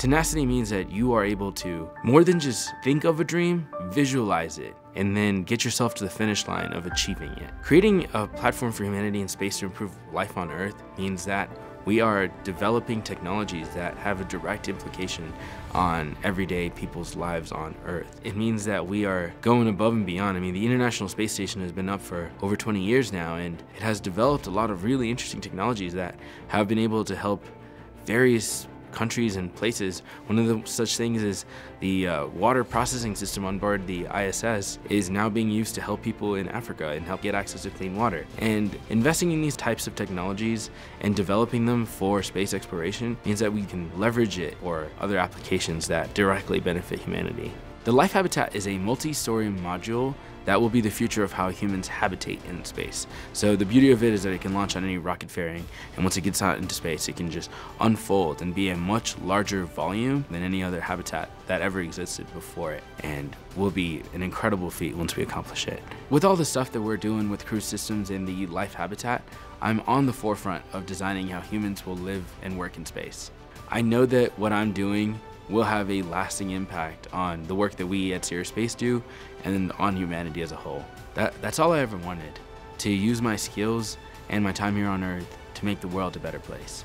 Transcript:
Tenacity means that you are able to more than just think of a dream, visualize it, and then get yourself to the finish line of achieving it. Creating a platform for humanity in space to improve life on Earth means that we are developing technologies that have a direct implication on everyday people's lives on Earth. It means that we are going above and beyond. I mean, the International Space Station has been up for over 20 years now, and it has developed a lot of really interesting technologies that have been able to help various countries and places. One of the such things is the uh, water processing system on board the ISS is now being used to help people in Africa and help get access to clean water. And investing in these types of technologies and developing them for space exploration means that we can leverage it for other applications that directly benefit humanity. The Life Habitat is a multi-story module that will be the future of how humans habitate in space. So the beauty of it is that it can launch on any rocket fairing, and once it gets out into space, it can just unfold and be a much larger volume than any other habitat that ever existed before it, and will be an incredible feat once we accomplish it. With all the stuff that we're doing with cruise systems and the Life Habitat, I'm on the forefront of designing how humans will live and work in space. I know that what I'm doing will have a lasting impact on the work that we at Sierra Space do and on humanity as a whole. That, that's all I ever wanted, to use my skills and my time here on Earth to make the world a better place.